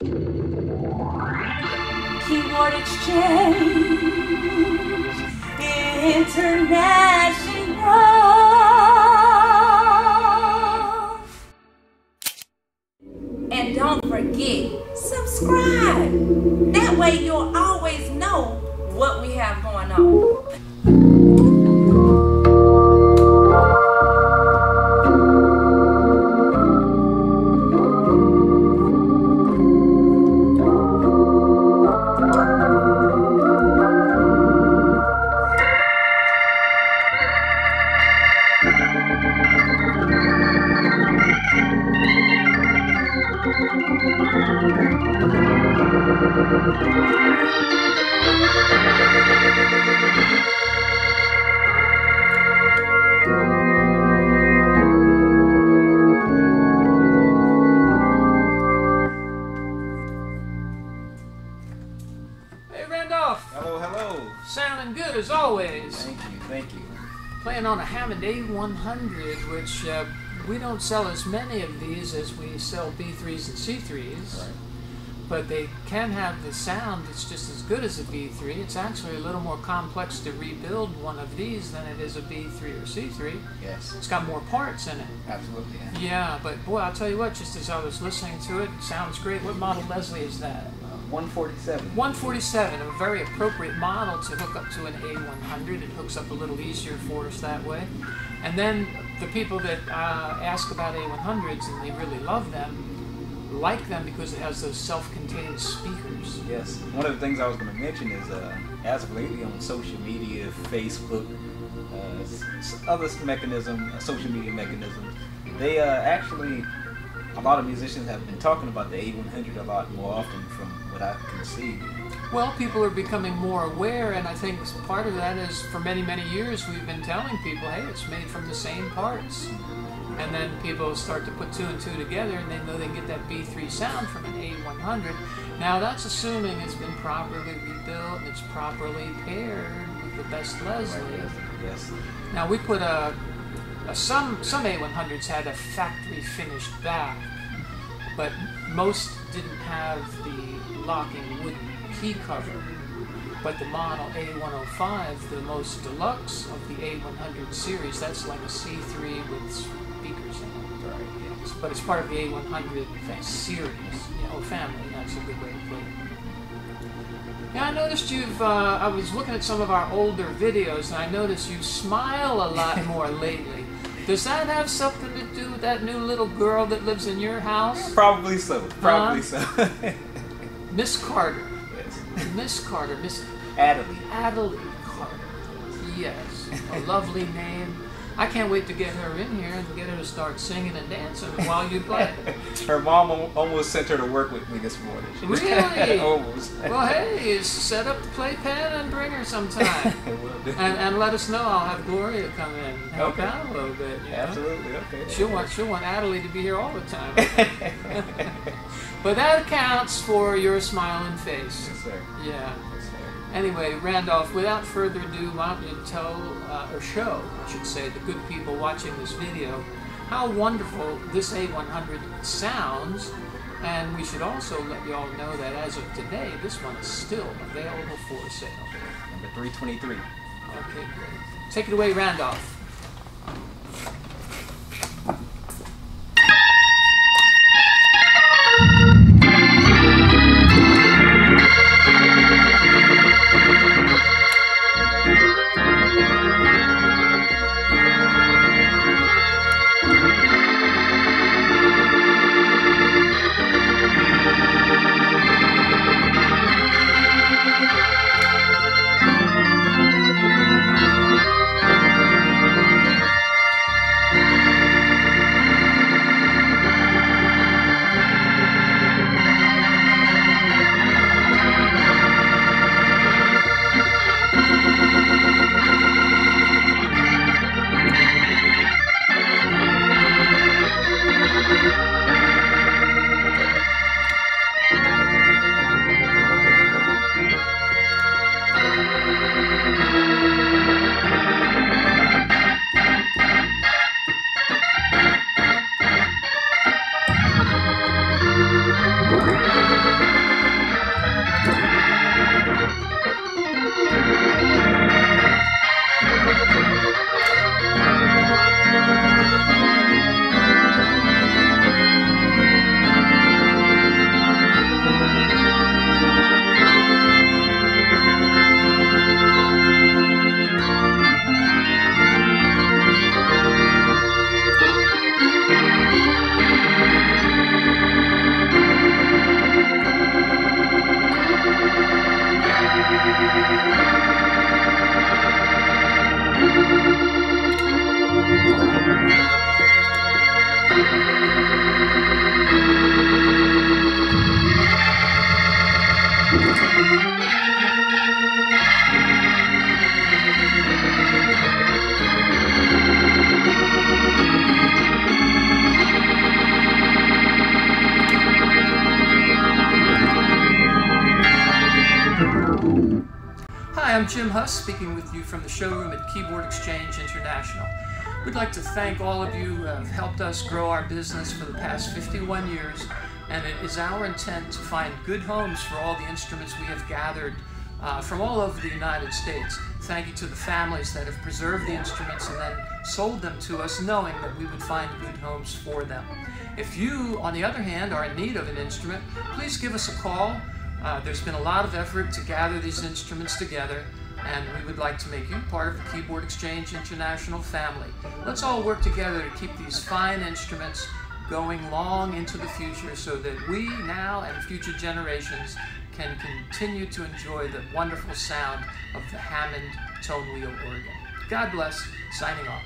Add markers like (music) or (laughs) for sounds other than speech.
Keyboard exchange international. And don't forget, subscribe. That way you'll always know what we have going on. Playing on a Hammond A100, which uh, we don't sell as many of these as we sell B3s and C3s. Right. But they can have the sound that's just as good as a B3. It's actually a little more complex to rebuild one of these than it is a B3 or C3. Yes, It's got more parts in it. absolutely. Yeah. Yeah, but boy, I'll tell you what, just as I was listening to it, it sounds great. What model Leslie is that? Uh, 147. 147, a very appropriate model to hook up to an A100. It hooks up a little easier for us that way. And then the people that uh, ask about A100s and they really love them, like them because it has those self-contained speakers. Yes. One of the things I was going to mention is, uh, as of lately on social media, Facebook, uh, other mechanism, social media mechanisms, they uh, actually, a lot of musicians have been talking about the A100 a lot more often from what I can see. Well, people are becoming more aware, and I think part of that is for many, many years we've been telling people, hey, it's made from the same parts. And then people start to put two and two together and they know they get that B3 sound from an A100. Now, that's assuming it's been properly rebuilt it's properly paired with the best Leslie. Yes. Now, we put a some, some A100s had a factory finished back, but most didn't have the locking wooden key cover. But the model A105, the most deluxe of the A100 series, that's like a C3 with speakers in it. Right. But it's part of the A100 series, you know, family. That's a good way to put it. Yeah, I noticed you've. Uh, I was looking at some of our older videos, and I noticed you smile a lot more lately. Does that have something to do with that new little girl that lives in your house, Probably so. Probably so. (laughs) Miss Carter? yes. Miss Carter, Miss Adelie. Adelaide Carter. Yes, a lovely name. I can't wait to get her in here and get her to start singing and dancing while you play. (laughs) Her mom almost sent her to work with me this morning. She- Really? (laughs) almost. Well, hey, set up the playpen and bring her sometime. (laughs) And, and let us know. I'll have Gloria come in and help Okay. out a little bit. You know? Absolutely. Okay. She'll want she'll want Adelaide to be here all the time. but that accounts for your smiling face. yes, sir. Yeah. Anyway, Randolph, without further ado, why don't you tell uh, or show, I should say, the good people watching this video how wonderful this A100 sounds. And we should also let you all know that as of today, this one is still available for sale. Number 323. Okay, great. Take it away, Randolph. Huss, speaking with you from the showroom at Keyboard Exchange International. We'd like to thank all of you who have helped us grow our business for the past 51 years, and it is our intent to find good homes for all the instruments we have gathered uh, from all over the United States. Thank you to the families that have preserved the instruments and then sold them to us knowing that we would find good homes for them. If you, on the other hand, are in need of an instrument, please give us a call. Uh, there's been a lot of effort to gather these instruments together and we would like to make you part of the Keyboard Exchange International family. Let's all work together to keep these fine instruments going long into the future so that we now and future generations can continue to enjoy the wonderful sound of the Hammond tone wheel organ. God bless. Signing off.